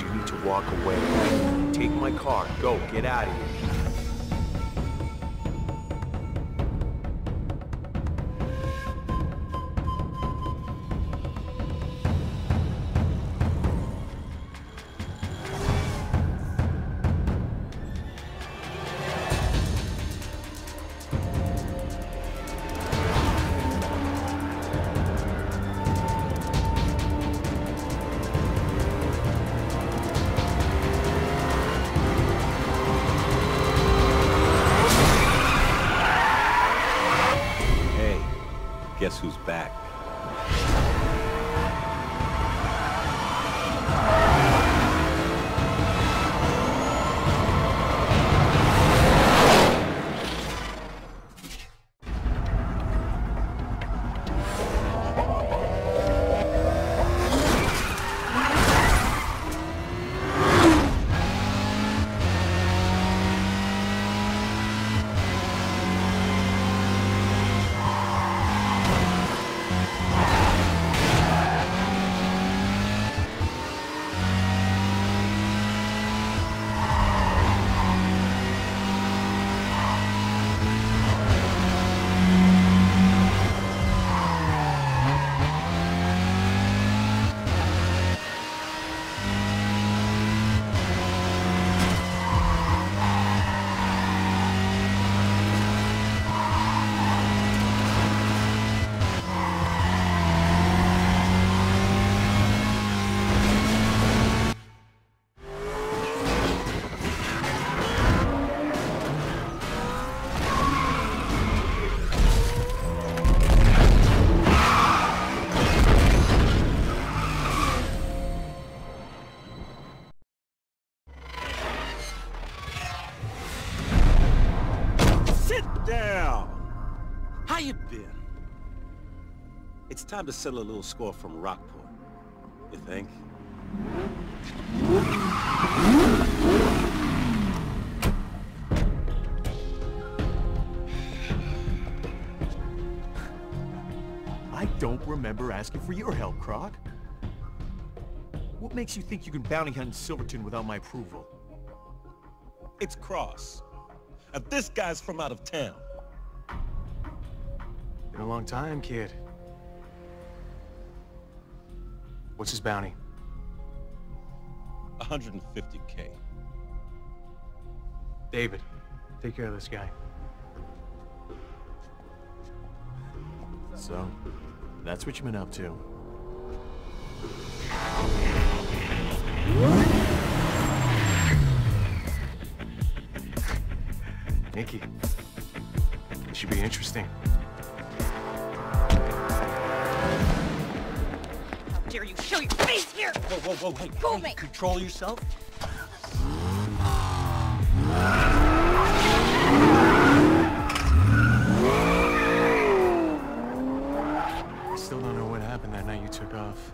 you need to walk away. Take my car. Go. Get out of here. Guess who's back? Sit down! How you been? It's time to settle a little score from Rockport. You think? I don't remember asking for your help, Croc. What makes you think you can bounty hunt in Silverton without my approval? It's Cross. And this guy's from out of town. Been a long time, kid. What's his bounty? 150k. David, take care of this guy. So, that's what you've been up to. Nikki. It should be interesting. How dare you show your face here! Whoa, whoa, whoa, hey, Go hey, me. control yourself. I still don't know what happened that night you took off.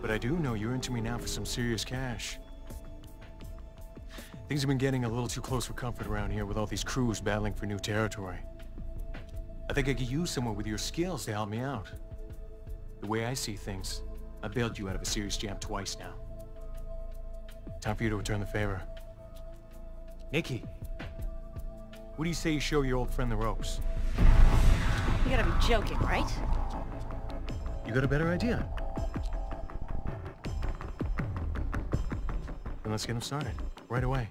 But I do know you're into me now for some serious cash. Things have been getting a little too close for comfort around here with all these crews battling for new territory. I think I could use someone with your skills to help me out. The way I see things, I bailed you out of a serious jam twice now. Time for you to return the favor. Nikki, what do you say you show your old friend the ropes? You gotta be joking, right? You got a better idea? Then let's get him started. Right away.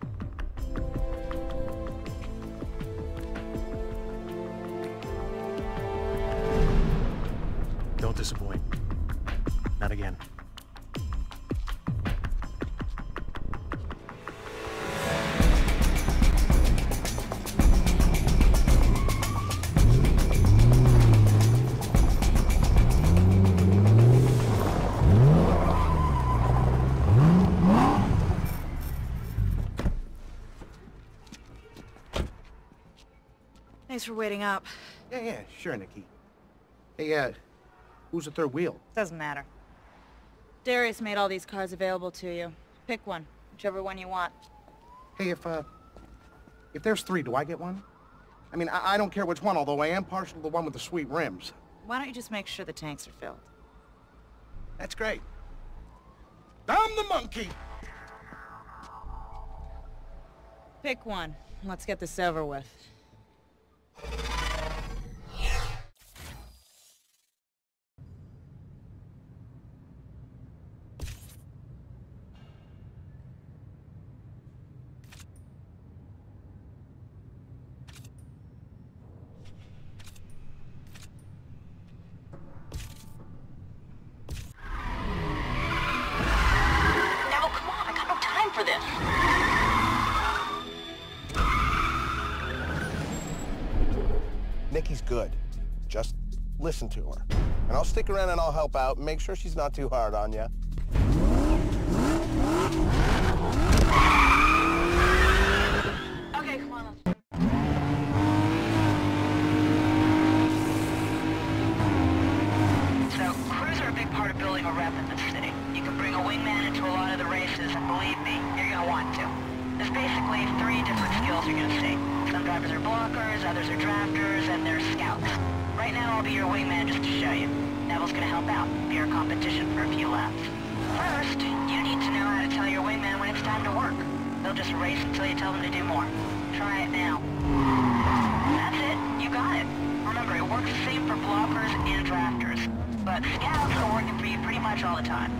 Not again. Thanks for waiting up. Yeah, yeah, sure, Nikki. Hey, uh, who's the third wheel? Doesn't matter. Darius made all these cars available to you. Pick one, whichever one you want. Hey, if, uh, if there's three, do I get one? I mean, I, I don't care which one, although I am partial to the one with the sweet rims. Why don't you just make sure the tanks are filled? That's great. I'm the monkey! Pick one. Let's get this over with. Good. Just listen to her. And I'll stick around and I'll help out. Make sure she's not too hard on you. Okay, come on. So, crews are a big part of building a rep in the city. You can bring a wingman into a lot of the races, and believe me, you're gonna want to. There's basically three different skills you're gonna see. Some drivers are blockers, others are drafters, I'll be your wingman just to show you. Neville's gonna help out, be your competition for a few laps. First, you need to know how to tell your wingman when it's time to work. They'll just race until you tell them to do more. Try it now. That's it. You got it. Remember, it works the same for blockers and drafters. But scouts are working for you pretty much all the time.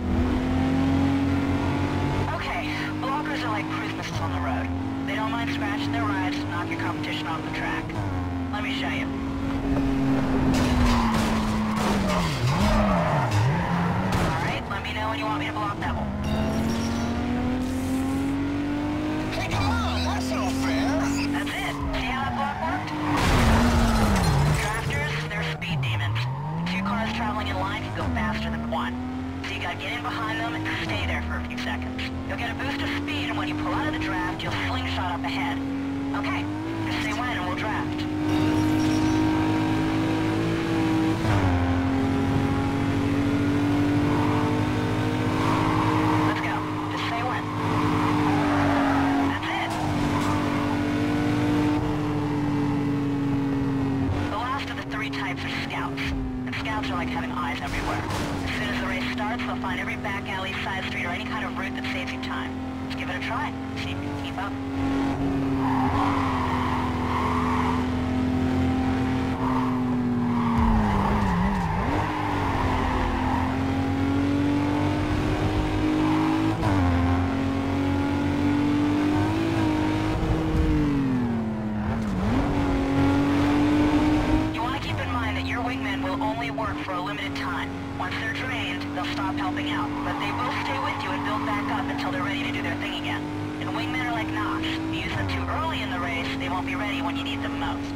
Okay, blockers are like cruise missiles on the road. They don't mind scratching their rides to knock your competition off the track. Let me show you. Alright, let me know when you want me to block Neville. Hey, come on! That's no fair! That's it. See how that block worked? Drafters, they're speed demons. Two cars traveling in line can go faster than one. So you gotta get in behind them and stay there for a few seconds. You'll get a boost of speed, and when you pull out of the draft, you'll slingshot up ahead. Okay, just say when and we'll draft. Let's go. Just say when. That's it. The last of the three types of scouts. And scouts are like having eyes everywhere. As soon as the race starts, they'll find every back alley, side street, or any kind of route that saves you time. Just give it a try. See if you can keep up. You want to keep in mind that your wingmen will only work for a limited time. Once they're trained, they'll stop helping out, but they will stay with you and build back up until they're ready to do their thing again. And wingmen are like. If you use them too early in the race, they won't be ready when you need them most.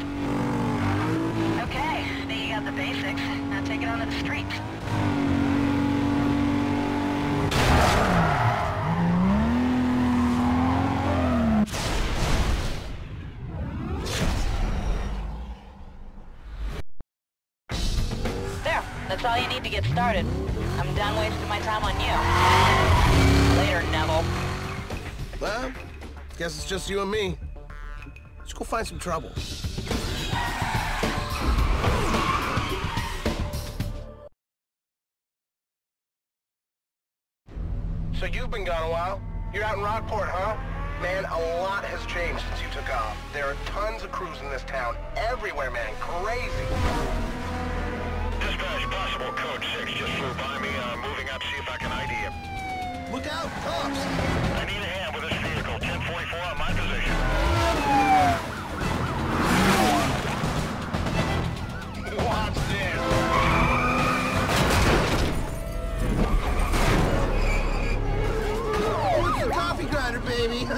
Okay, think you got the basics. Now take it on to the streets. That's all you need to get started. I'm done wasting my time on you. Later, Neville. Well, guess it's just you and me. Let's go find some trouble. So you've been gone a while. You're out in Rockport, huh? Man, a lot has changed since you took off. There are tons of crews in this town. Everywhere, man. Crazy. Dispatch, possible code 6 just flew by me. I'm moving up, see if I can ID him. Look out, cops! I need a hand with this vehicle. 1044 on my position. Watch this. It's your coffee grinder, baby.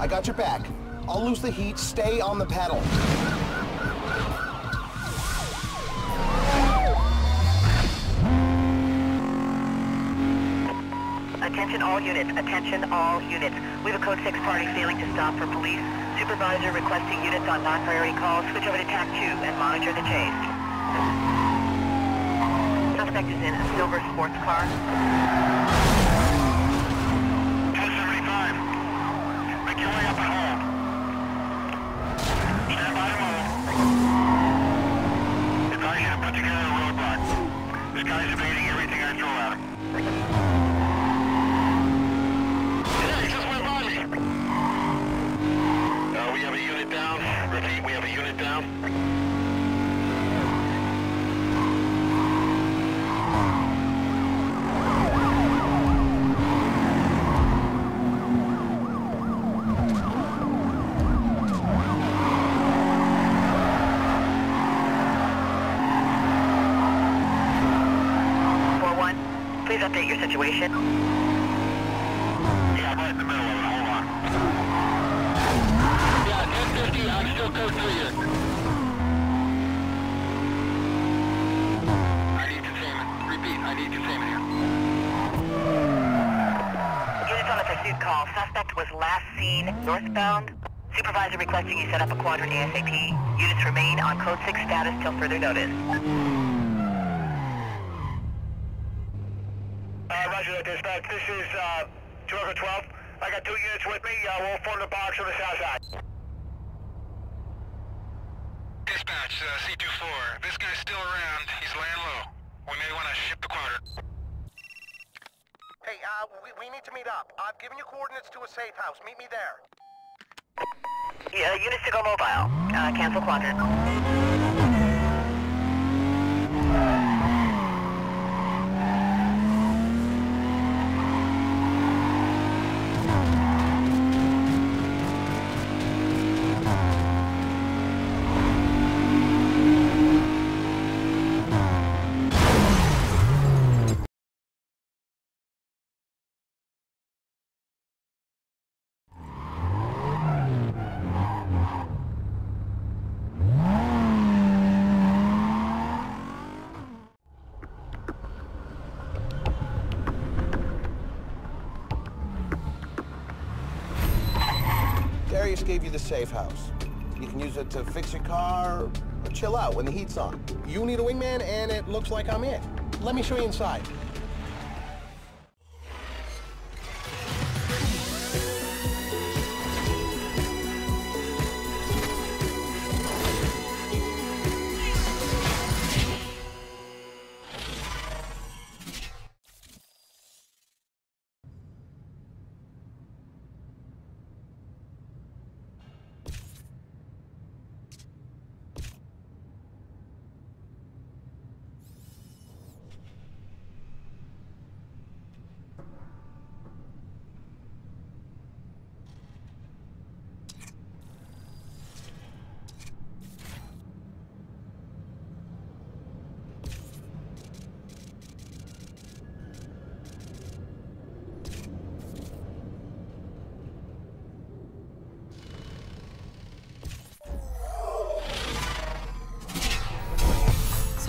I got your back. I'll lose the heat. Stay on the pedal. Attention all units. Attention all units. We have a code 6 party failing to stop for police. Supervisor requesting units on non-priority calls. Switch over to TAC 2 and monitor the chase. Suspect is in a silver sports car. 1075. Make your way up and hold. Stand by to move. Advise you to put together a roadblock. This guy's evading everything I throw at him. Please update your situation. Yeah, I'm right in the middle of it. Hold on. Yeah, 1050. I'm still code 3 here. I need containment. Repeat, I need containment here. Units on the pursuit call. Suspect was last seen northbound. Supervisor requesting you set up a quadrant ASAP. Units remain on code 6 status till further notice. Roger that, dispatch. This is, uh, 2 12. I got two units with me. Uh, we'll form the box on the south side. Dispatch, uh, C24. This guy's still around. He's laying low. We may want to ship the quadrant. Hey, uh, we, we need to meet up. I've given you coordinates to a safe house. Meet me there. Yeah, units to go mobile. Uh, cancel quadrant. Darius gave you the safe house. You can use it to fix your car or chill out when the heat's on. You need a wingman, and it looks like I'm it. Let me show you inside.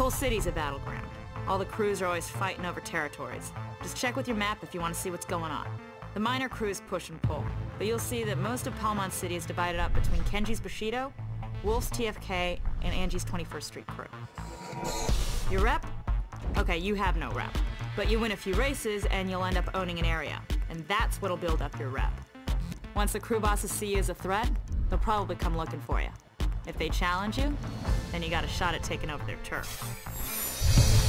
Whole city's a battleground. All the crews are always fighting over territories. Just check with your map if you want to see what's going on. The minor crews push and pull, but you'll see that most of Palmont City is divided up between Kenji's Bushido, Wolf's TFK, and Angie's 21st Street crew. Your rep? Okay, you have no rep. But you win a few races and you'll end up owning an area. And that's what'll build up your rep. Once the crew bosses see you as a threat, they'll probably come looking for you. If they challenge you, then you got a shot at taking over their turf.